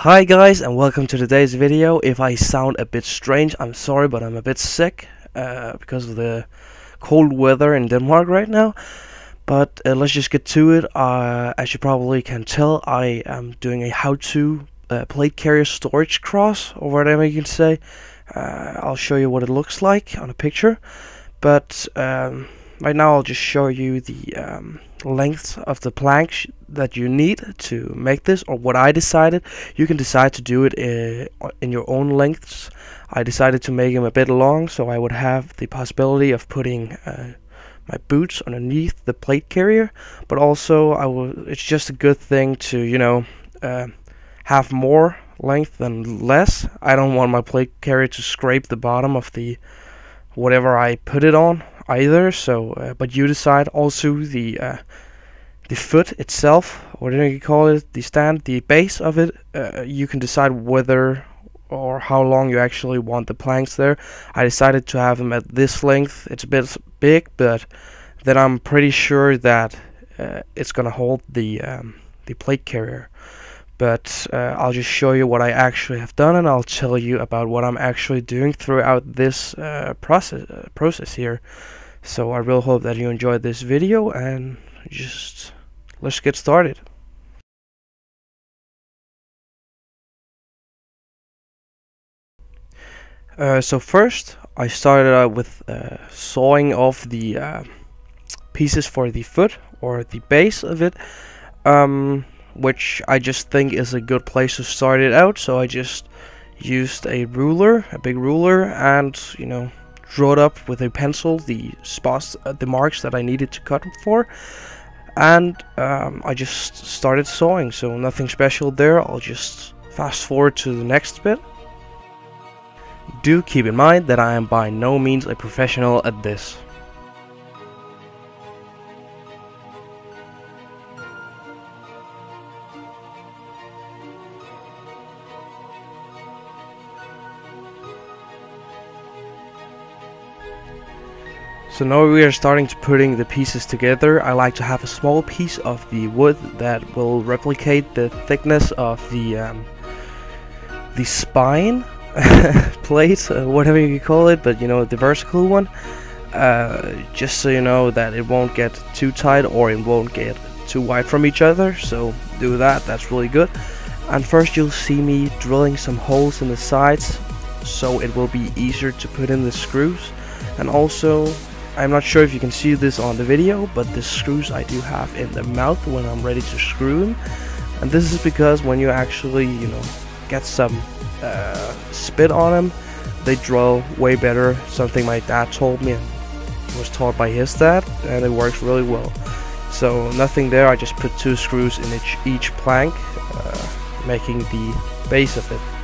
Hi guys and welcome to today's video. If I sound a bit strange, I'm sorry but I'm a bit sick uh, because of the cold weather in Denmark right now. But uh, let's just get to it. Uh, as you probably can tell, I am doing a how-to uh, plate carrier storage cross or whatever you can say. Uh, I'll show you what it looks like on a picture. But um, right now I'll just show you the um, length of the plank that you need to make this or what I decided. You can decide to do it uh, in your own lengths. I decided to make them a bit long so I would have the possibility of putting uh, my boots underneath the plate carrier. But also I will it's just a good thing to you know uh, have more length than less. I don't want my plate carrier to scrape the bottom of the whatever I put it on either. So, uh, but you decide. Also, the uh, the foot itself, whatever you call it, the stand, the base of it, uh, you can decide whether or how long you actually want the planks there. I decided to have them at this length. It's a bit big, but then I'm pretty sure that uh, it's gonna hold the um, the plate carrier but uh, I'll just show you what I actually have done and I'll tell you about what I'm actually doing throughout this uh, process uh, process here. So I really hope that you enjoyed this video and just let's get started. Uh, so first I started out with uh, sawing off the uh, pieces for the foot or the base of it. Um, which I just think is a good place to start it out. So I just used a ruler, a big ruler, and you know, drew it up with a pencil the spots, uh, the marks that I needed to cut for. And um, I just started sawing, so nothing special there. I'll just fast forward to the next bit. Do keep in mind that I am by no means a professional at this. So now we are starting to putting the pieces together. I like to have a small piece of the wood that will replicate the thickness of the um, the spine plate, uh, whatever you call it, but you know the vertical one. Uh, just so you know that it won't get too tight or it won't get too wide from each other. So do that. That's really good. And first you'll see me drilling some holes in the sides so it will be easier to put in the screws and also I'm not sure if you can see this on the video, but the screws I do have in the mouth when I'm ready to screw them. And this is because when you actually, you know, get some uh, spit on them, they drill way better. Something my dad told me and was taught by his dad, and it works really well. So nothing there, I just put two screws in each, each plank, uh, making the base of it.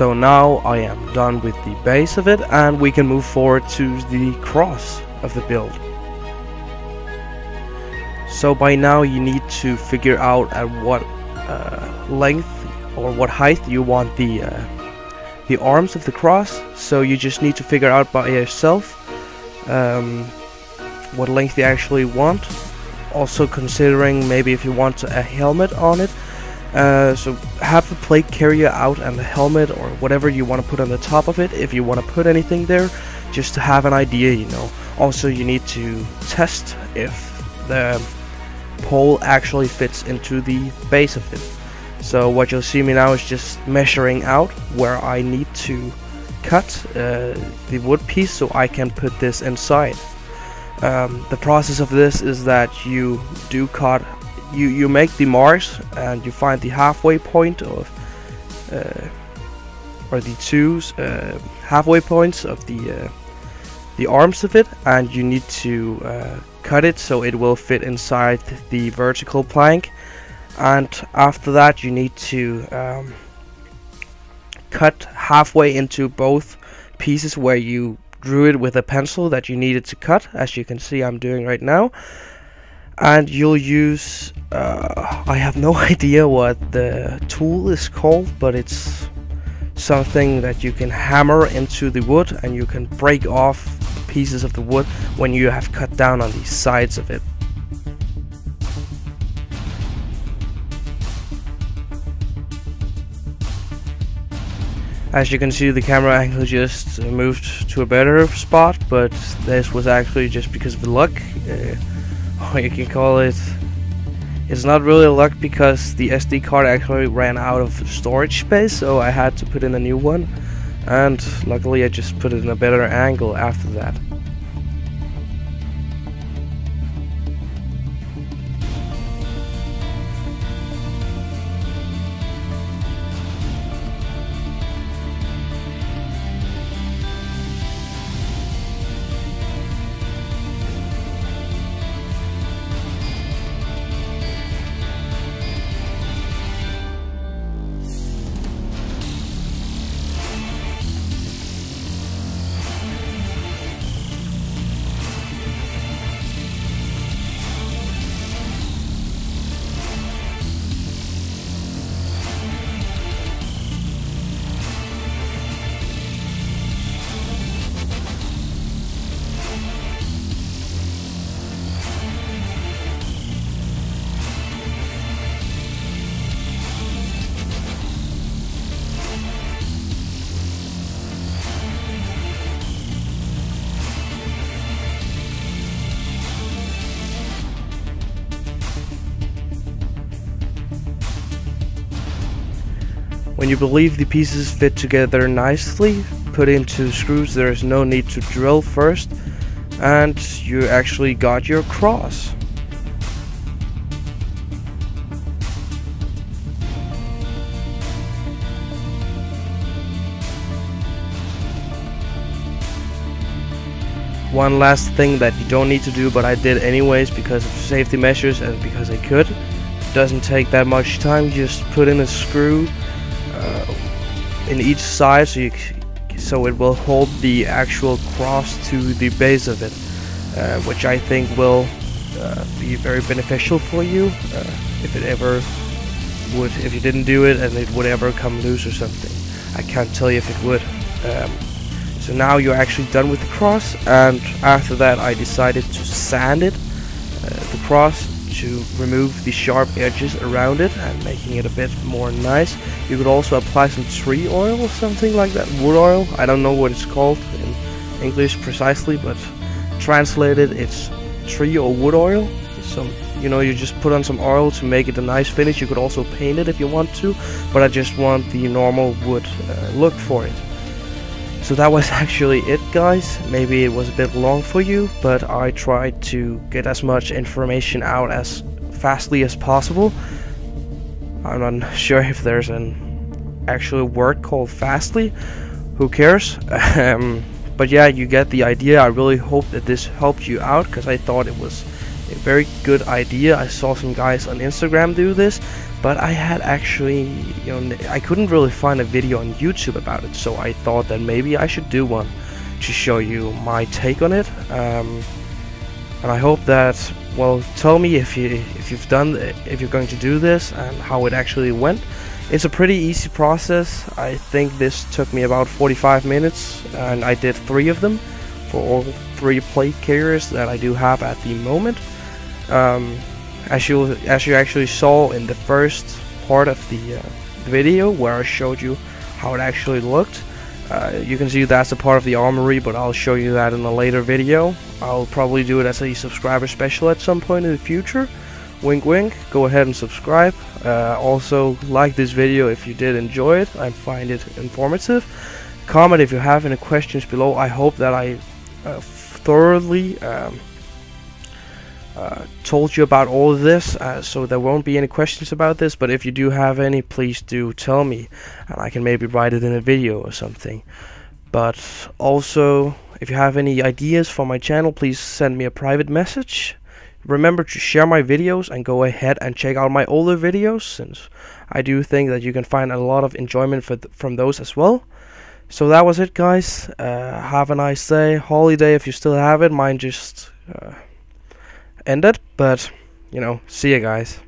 So now I am done with the base of it and we can move forward to the cross of the build. So by now you need to figure out at what uh, length or what height you want the uh, the arms of the cross. So you just need to figure out by yourself um, what length you actually want. Also considering maybe if you want a helmet on it uh, so have the plate carrier out and the helmet or whatever you want to put on the top of it if you want to put anything there just to have an idea you know also you need to test if the pole actually fits into the base of it So what you'll see me now is just measuring out where I need to cut uh, the wood piece so I can put this inside. Um, the process of this is that you do cut, you, you make the marks and you find the halfway point of, uh, or the two uh, halfway points of the uh, the arms of it and you need to uh, cut it so it will fit inside the vertical plank and after that you need to um, cut halfway into both pieces where you drew it with a pencil that you needed to cut as you can see I'm doing right now. And you'll use uh, I have no idea what the tool is called but it's something that you can hammer into the wood and you can break off pieces of the wood when you have cut down on the sides of it As you can see the camera angle just moved to a better spot but this was actually just because of luck. Uh, or you can call it. It's not really luck because the SD card actually ran out of storage space so I had to put in a new one. And luckily I just put it in a better angle after that. When you believe the pieces fit together nicely, put into screws, there is no need to drill first, and you actually got your cross. One last thing that you don't need to do, but I did anyways because of safety measures and because I could. It doesn't take that much time, just put in a screw in each side so you so it will hold the actual cross to the base of it uh, which I think will uh, be very beneficial for you uh, if it ever would if you didn't do it and it would ever come loose or something. I can't tell you if it would um, so now you're actually done with the cross and after that I decided to sand it uh, the cross to remove the sharp edges around it and making it a bit more nice. You could also apply some tree oil or something like that, wood oil. I don't know what it's called in English precisely, but translated it's tree or wood oil. Some, you know, you just put on some oil to make it a nice finish. You could also paint it if you want to, but I just want the normal wood uh, look for it. So that was actually it guys, maybe it was a bit long for you, but I tried to get as much information out as fastly as possible. I'm not sure if there's an actual word called fastly, who cares? um, but yeah, you get the idea, I really hope that this helped you out, because I thought it was a very good idea. I saw some guys on Instagram do this, but I had actually, you know, I couldn't really find a video on YouTube about it, so I thought that maybe I should do one to show you my take on it. Um, and I hope that, well, tell me if you if you've done if you're going to do this and how it actually went. It's a pretty easy process. I think this took me about 45 minutes, and I did three of them for all three plate carriers that I do have at the moment. Um, as you as you actually saw in the first part of the uh, video where I showed you how it actually looked uh, you can see that's a part of the armory but I'll show you that in a later video I'll probably do it as a subscriber special at some point in the future wink wink, go ahead and subscribe. Uh, also, like this video if you did enjoy it and find it informative. Comment if you have any questions below. I hope that I uh, thoroughly um, uh, told you about all of this, uh, so there won't be any questions about this. But if you do have any, please do tell me, and I can maybe write it in a video or something. But also, if you have any ideas for my channel, please send me a private message. Remember to share my videos and go ahead and check out my older videos, since I do think that you can find a lot of enjoyment th from those as well. So that was it, guys. Uh, have a nice day, holiday if you still have it. Mine just. Ended, but you know, see you guys.